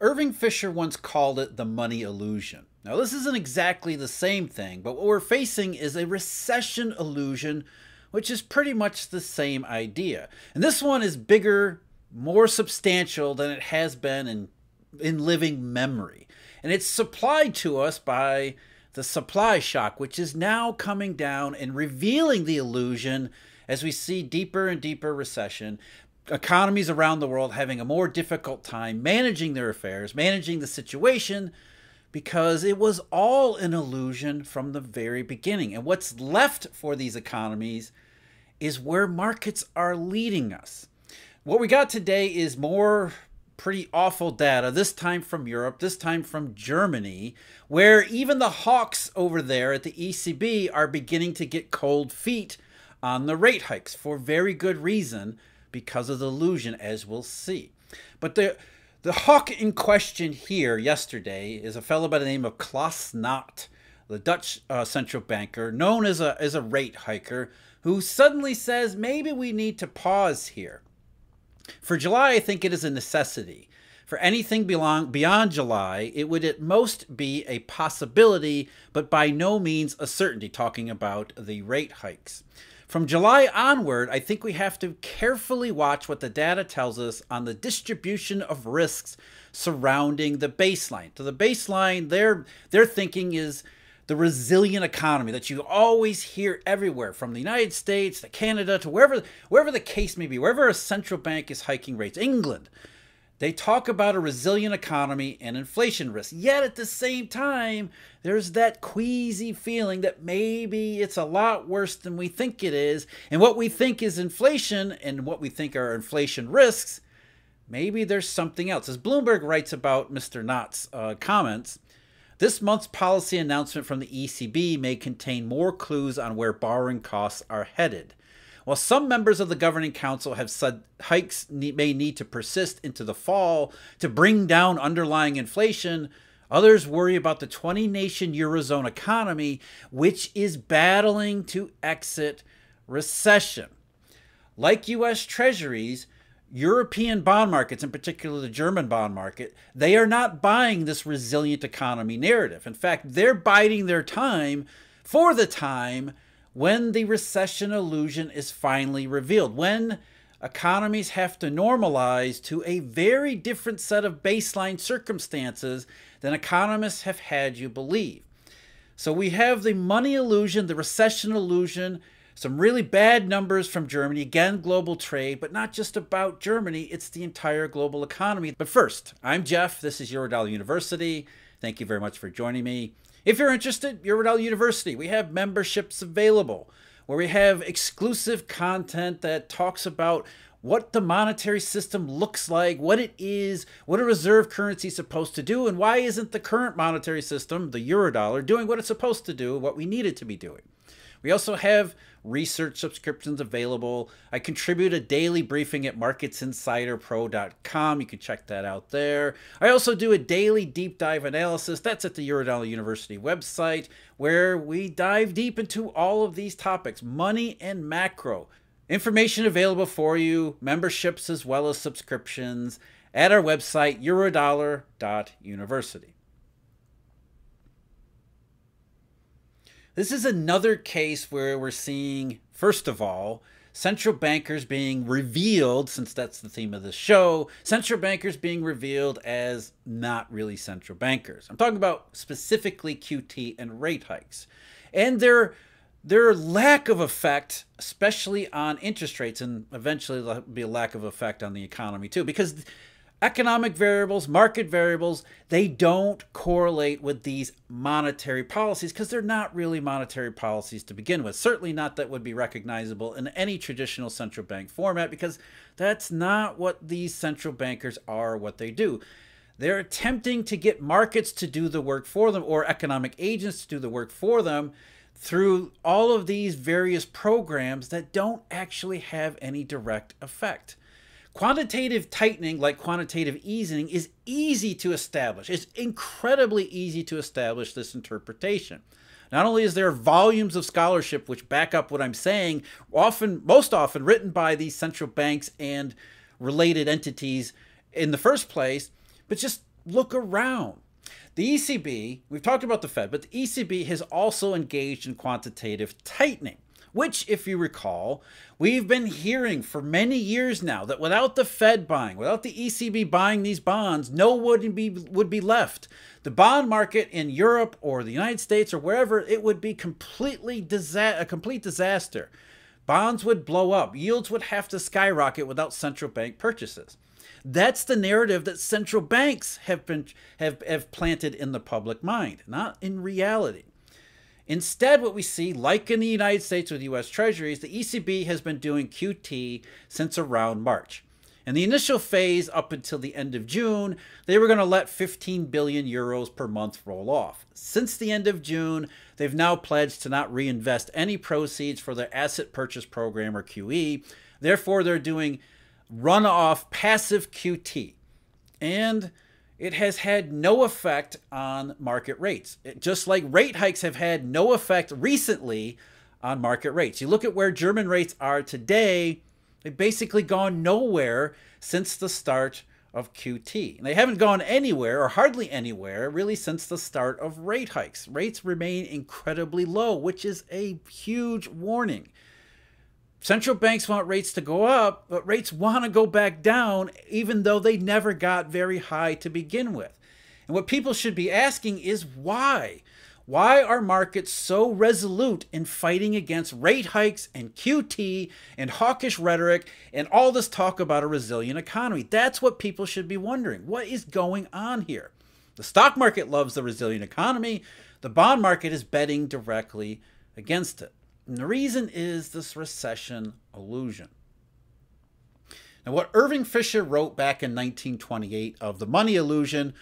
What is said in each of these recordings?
Irving Fisher once called it the money illusion. Now, this isn't exactly the same thing, but what we're facing is a recession illusion, which is pretty much the same idea. And this one is bigger, more substantial than it has been in, in living memory. And it's supplied to us by the supply shock, which is now coming down and revealing the illusion as we see deeper and deeper recession economies around the world having a more difficult time managing their affairs, managing the situation, because it was all an illusion from the very beginning. And what's left for these economies is where markets are leading us. What we got today is more pretty awful data, this time from Europe, this time from Germany, where even the hawks over there at the ECB are beginning to get cold feet on the rate hikes for very good reason because of the illusion, as we'll see. But the the hawk in question here yesterday is a fellow by the name of Klaas Knot, the Dutch uh, central banker, known as a as a rate hiker, who suddenly says maybe we need to pause here. For July, I think it is a necessity. For anything belong, beyond July, it would at most be a possibility, but by no means a certainty, talking about the rate hikes. From July onward, I think we have to carefully watch what the data tells us on the distribution of risks surrounding the baseline. So the baseline, their their thinking is the resilient economy that you always hear everywhere, from the United States to Canada to wherever wherever the case may be, wherever a central bank is hiking rates, England, they talk about a resilient economy and inflation risk. Yet at the same time, there's that queasy feeling that maybe it's a lot worse than we think it is. And what we think is inflation and what we think are inflation risks, maybe there's something else. As Bloomberg writes about Mr. Knot's uh, comments, this month's policy announcement from the ECB may contain more clues on where borrowing costs are headed. While some members of the governing council have said hikes may need to persist into the fall to bring down underlying inflation, others worry about the 20 nation Eurozone economy, which is battling to exit recession. Like US Treasuries, European bond markets, in particular the German bond market, they are not buying this resilient economy narrative. In fact, they're biding their time for the time when the recession illusion is finally revealed, when economies have to normalize to a very different set of baseline circumstances than economists have had you believe. So we have the money illusion, the recession illusion, some really bad numbers from Germany, again, global trade, but not just about Germany, it's the entire global economy. But first, I'm Jeff. This is Eurodollar University. Thank you very much for joining me. If you're interested, Eurodollar University, we have memberships available where we have exclusive content that talks about what the monetary system looks like, what it is, what a reserve currency is supposed to do, and why isn't the current monetary system, the eurodollar, doing what it's supposed to do, what we need it to be doing. We also have research subscriptions available. I contribute a daily briefing at marketsinsiderpro.com. You can check that out there. I also do a daily deep dive analysis. That's at the Eurodollar University website, where we dive deep into all of these topics money and macro. Information available for you, memberships as well as subscriptions at our website, eurodollar.university. This is another case where we're seeing, first of all, central bankers being revealed, since that's the theme of the show, central bankers being revealed as not really central bankers. I'm talking about specifically QT and rate hikes. And their their lack of effect, especially on interest rates, and eventually there'll be a lack of effect on the economy too, because economic variables, market variables, they don't correlate with these monetary policies because they're not really monetary policies to begin with. Certainly not that would be recognizable in any traditional central bank format because that's not what these central bankers are, what they do. They're attempting to get markets to do the work for them or economic agents to do the work for them through all of these various programs that don't actually have any direct effect. Quantitative tightening, like quantitative easing, is easy to establish. It's incredibly easy to establish this interpretation. Not only is there volumes of scholarship which back up what I'm saying, often, most often written by these central banks and related entities in the first place, but just look around. The ECB, we've talked about the Fed, but the ECB has also engaged in quantitative tightening, which, if you recall, we've been hearing for many years now that without the Fed buying, without the ECB buying these bonds, no would be would be left. The bond market in Europe or the United States or wherever it would be completely disa- a complete disaster. Bonds would blow up, yields would have to skyrocket without central bank purchases. That's the narrative that central banks have been have, have planted in the public mind, not in reality. Instead, what we see, like in the United States with US Treasuries, the ECB has been doing QT since around March. In the initial phase, up until the end of June, they were going to let 15 billion euros per month roll off. Since the end of June, they've now pledged to not reinvest any proceeds for their asset purchase program or QE. Therefore, they're doing runoff passive QT. And it has had no effect on market rates. It, just like rate hikes have had no effect recently on market rates. You look at where German rates are today, they've basically gone nowhere since the start of QT. And they haven't gone anywhere or hardly anywhere really since the start of rate hikes. Rates remain incredibly low, which is a huge warning. Central banks want rates to go up, but rates want to go back down, even though they never got very high to begin with. And what people should be asking is why? Why are markets so resolute in fighting against rate hikes and QT and hawkish rhetoric and all this talk about a resilient economy? That's what people should be wondering. What is going on here? The stock market loves the resilient economy, the bond market is betting directly against it. And the reason is this recession illusion. Now, what Irving Fisher wrote back in 1928 of the money illusion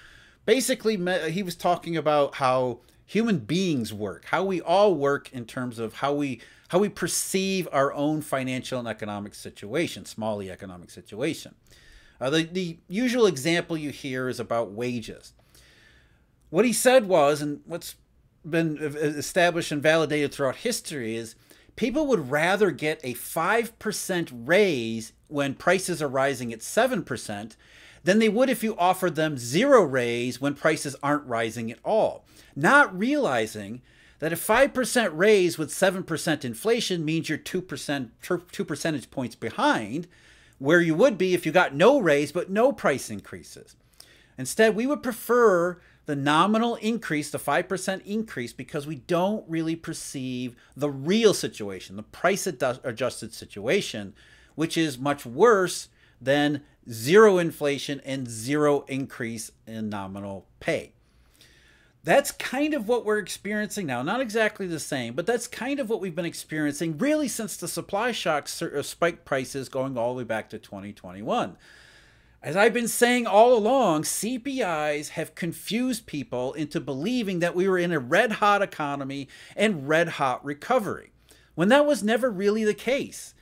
basically, he was talking about how human beings work, how we all work in terms of how we how we perceive our own financial and economic situation, small economic situation. Uh, the, the usual example you hear is about wages. What he said was, and what's been established and validated throughout history is people would rather get a 5% raise when prices are rising at 7% than they would if you offered them zero raise when prices aren't rising at all. Not realizing that a 5% raise with 7% inflation means you're 2%, 2 percentage points behind where you would be if you got no raise but no price increases. Instead, we would prefer the nominal increase, the 5% increase, because we don't really perceive the real situation, the price adjusted situation, which is much worse than zero inflation and zero increase in nominal pay. That's kind of what we're experiencing now. Not exactly the same, but that's kind of what we've been experiencing really since the supply shock uh, spiked prices going all the way back to 2021. As I've been saying all along, CPIs have confused people into believing that we were in a red hot economy and red hot recovery, when that was never really the case.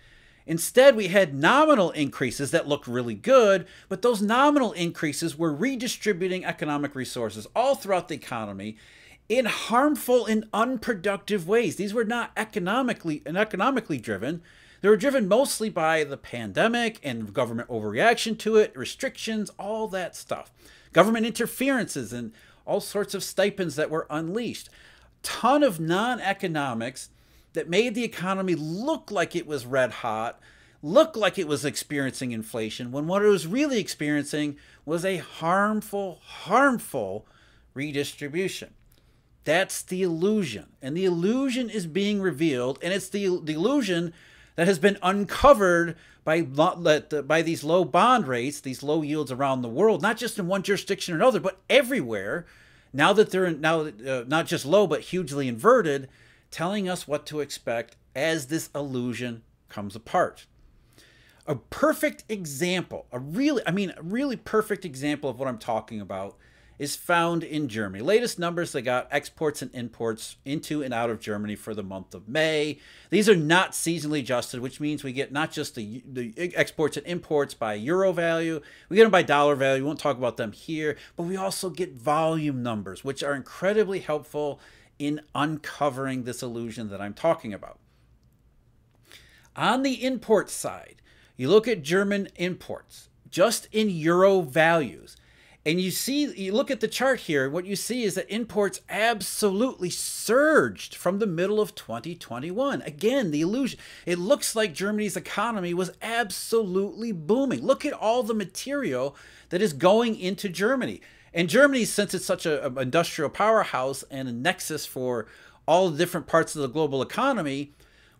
Instead, we had nominal increases that looked really good, but those nominal increases were redistributing economic resources all throughout the economy in harmful and unproductive ways. These were not economically and economically driven. They were driven mostly by the pandemic and government overreaction to it, restrictions, all that stuff. Government interferences and all sorts of stipends that were unleashed. Ton of non-economics that made the economy look like it was red hot, look like it was experiencing inflation, when what it was really experiencing was a harmful, harmful redistribution. That's the illusion. And the illusion is being revealed, and it's the, the illusion that has been uncovered by by these low bond rates, these low yields around the world, not just in one jurisdiction or another, but everywhere. Now that they're now uh, not just low but hugely inverted, telling us what to expect as this illusion comes apart. A perfect example, a really, I mean, a really perfect example of what I'm talking about is found in Germany. Latest numbers they got exports and imports into and out of Germany for the month of May. These are not seasonally adjusted, which means we get not just the, the exports and imports by euro value, we get them by dollar value. We won't talk about them here, but we also get volume numbers, which are incredibly helpful in uncovering this illusion that I'm talking about. On the import side, you look at German imports, just in euro values And you see, you look at the chart here, what you see is that imports absolutely surged from the middle of 2021. Again, the illusion. It looks like Germany's economy was absolutely booming. Look at all the material that is going into Germany. And Germany, since it's such an industrial powerhouse and a nexus for all the different parts of the global economy,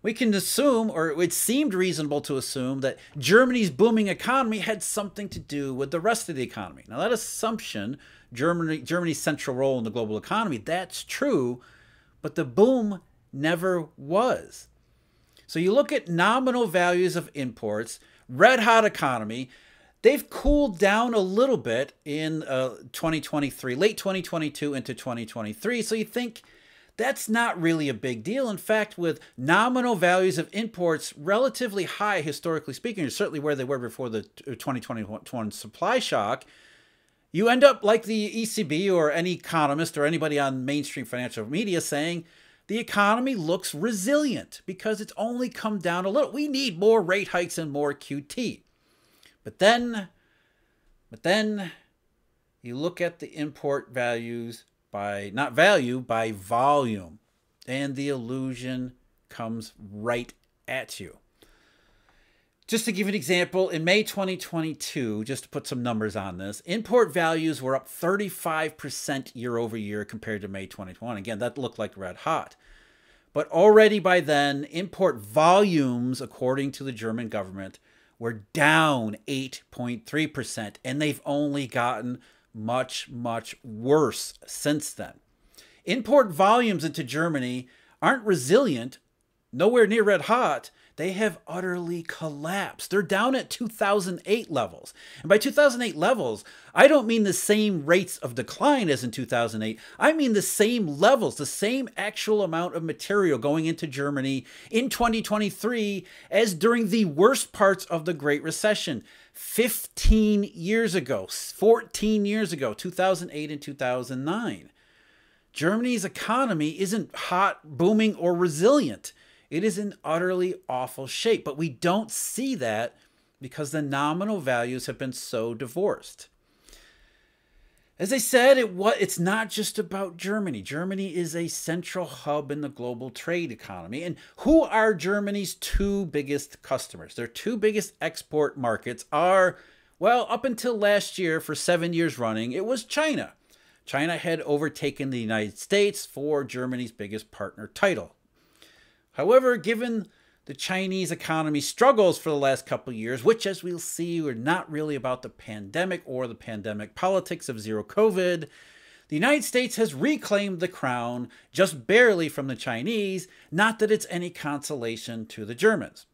we can assume, or it seemed reasonable to assume, that Germany's booming economy had something to do with the rest of the economy. Now, that assumption, Germany, Germany's central role in the global economy, that's true, but the boom never was. So you look at nominal values of imports, red hot economy, they've cooled down a little bit in uh, 2023, late 2022 into 2023. So you think that's not really a big deal. In fact, with nominal values of imports relatively high, historically speaking, or certainly where they were before the uh, 2021 supply shock, you end up like the ECB or any economist or anybody on mainstream financial media saying the economy looks resilient because it's only come down a little. We need more rate hikes and more QT. But then, but then you look at the import values by not value, by volume. And the illusion comes right at you. Just to give an example, in May 2022, just to put some numbers on this, import values were up 35% year over year compared to May 2021. Again, that looked like red hot. But already by then, import volumes, according to the German government, were down 8.3%, and they've only gotten much, much worse since then. Import volumes into Germany aren't resilient, nowhere near red hot. They have utterly collapsed. They're down at 2008 levels. And by 2008 levels, I don't mean the same rates of decline as in 2008. I mean the same levels, the same actual amount of material going into Germany in 2023 as during the worst parts of the Great Recession. 15 years ago, 14 years ago, 2008 and 2009. Germany's economy isn't hot, booming, or resilient. It is in utterly awful shape. But we don't see that because the nominal values have been so divorced. As I said, it it's not just about Germany. Germany is a central hub in the global trade economy. And who are Germany's two biggest customers? Their two biggest export markets are, well, up until last year, for seven years running, it was China. China had overtaken the United States for Germany's biggest partner title. However, given the Chinese economy struggles for the last couple years, which, as we'll see, were not really about the pandemic or the pandemic politics of zero COVID. The United States has reclaimed the crown just barely from the Chinese, not that it's any consolation to the Germans.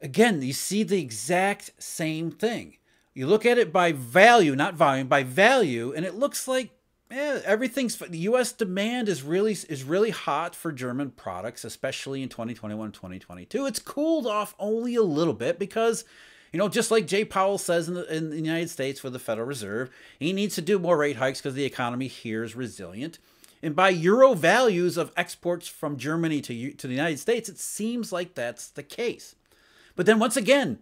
Again, you see the exact same thing. You look at it by value, not volume, by value, and it looks like yeah, everything's the U.S. demand is really is really hot for German products, especially in 2021, 2022. It's cooled off only a little bit because, you know, just like Jay Powell says in the, in the United States for the Federal Reserve, he needs to do more rate hikes because the economy here is resilient. And by euro values of exports from Germany to to the United States, it seems like that's the case. But then once again,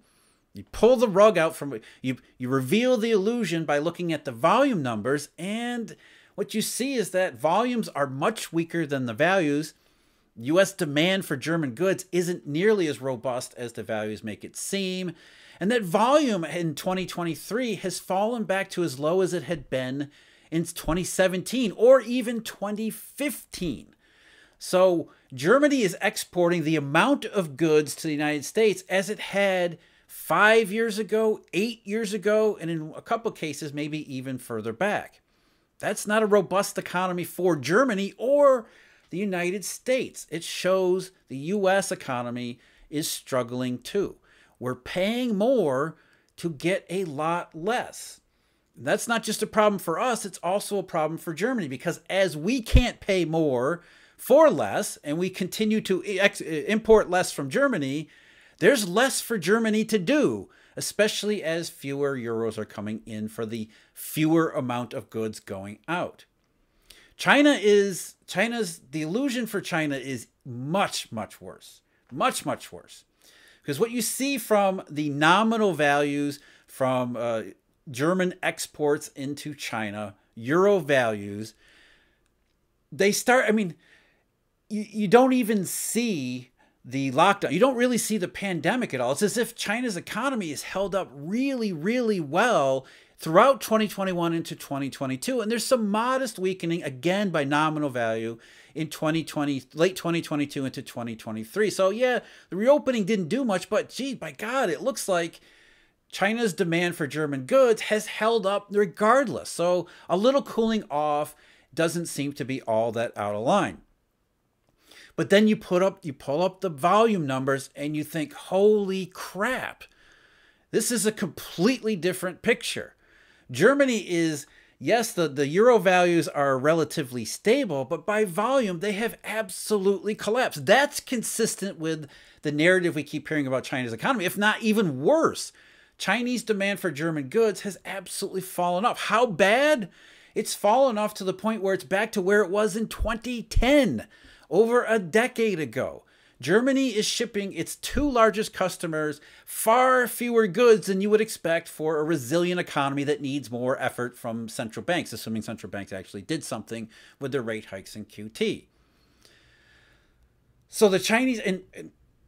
you pull the rug out from you you reveal the illusion by looking at the volume numbers and what you see is that volumes are much weaker than the values. US demand for German goods isn't nearly as robust as the values make it seem, and that volume in 2023 has fallen back to as low as it had been in 2017 or even 2015. So, Germany is exporting the amount of goods to the United States as it had five years ago, eight years ago, and in a couple cases, maybe even further back. That's not a robust economy for Germany or the United States. It shows the US economy is struggling too. We're paying more to get a lot less. That's not just a problem for us, it's also a problem for Germany because as we can't pay more for less and we continue to import less from Germany, there's less for Germany to do especially as fewer euros are coming in for the fewer amount of goods going out. China is China's the illusion for China is much much worse. Much much worse. Because what you see from the nominal values from uh, German exports into China, euro values, they start, I mean, you, you don't even see the lockdown. You don't really see the pandemic at all. It's as if China's economy is held up really, really well throughout 2021 into 2022. And there's some modest weakening, again, by nominal value in 2020, late 2022 into 2023. So, yeah, the reopening didn't do much, but gee, by God, it looks like China's demand for German goods has held up regardless. So, a little cooling off doesn't seem to be all that out of line. But then you put up you pull up the volume numbers and you think, "Holy crap. This is a completely different picture." Germany is yes, the, the euro values are relatively stable, but by volume, they have absolutely collapsed. That's consistent with the narrative we keep hearing about China's economy, if not even worse. Chinese demand for German goods has absolutely fallen off. How bad? It's fallen off to the point where it's back to where it was in 2010 over a decade ago. Germany is shipping its two largest customers far fewer goods than you would expect for a resilient economy that needs more effort from central banks, assuming central banks actually did something with their rate hikes in QT. So the Chinese, and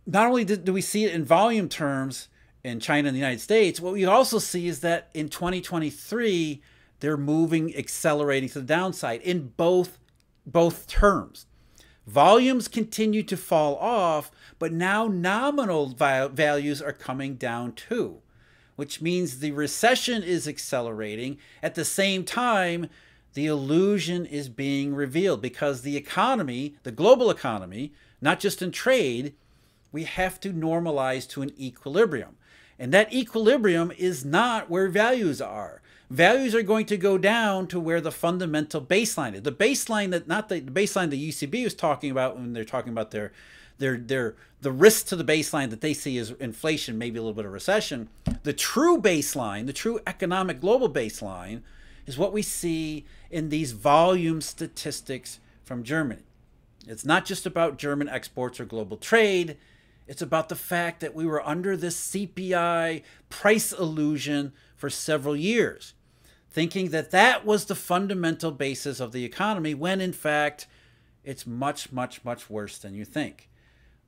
not only do we see it in volume terms in China and the United States, what we also see is that in 2023, they're moving, accelerating to the downside in both both terms. Volumes continue to fall off, but now nominal values are coming down too, which means the recession is accelerating. At the same time, the illusion is being revealed because the economy, the global economy, not just in trade, we have to normalize to an equilibrium. And that equilibrium is not where values are values are going to go down to where the fundamental baseline is. The baseline that not the, baseline the ECB was talking about when they're talking about their their their the risk to the baseline that they see is inflation, maybe a little bit of recession. The true baseline, the true economic global baseline, is what we see in these volume statistics from Germany. It's not just about German exports or global trade. It's about the fact that we were under this CPI price illusion for several years, thinking that that was the fundamental basis of the economy, when in fact, it's much, much, much worse than you think,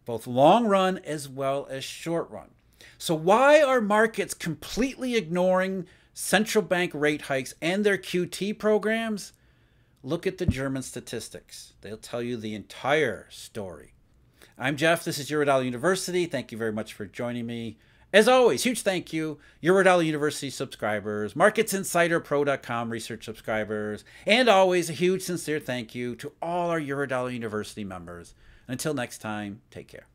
both long run as well as short run. So, why are markets completely ignoring central bank rate hikes and their QT programs? Look at the German statistics, they'll tell you the entire story. I'm Jeff. This is Eurodollar University. Thank you very much for joining me. As always, huge thank you, Eurodollar University subscribers, MarketsInsiderPro.com research subscribers, and always a huge sincere thank you to all our Eurodollar University members. Until next time, take care.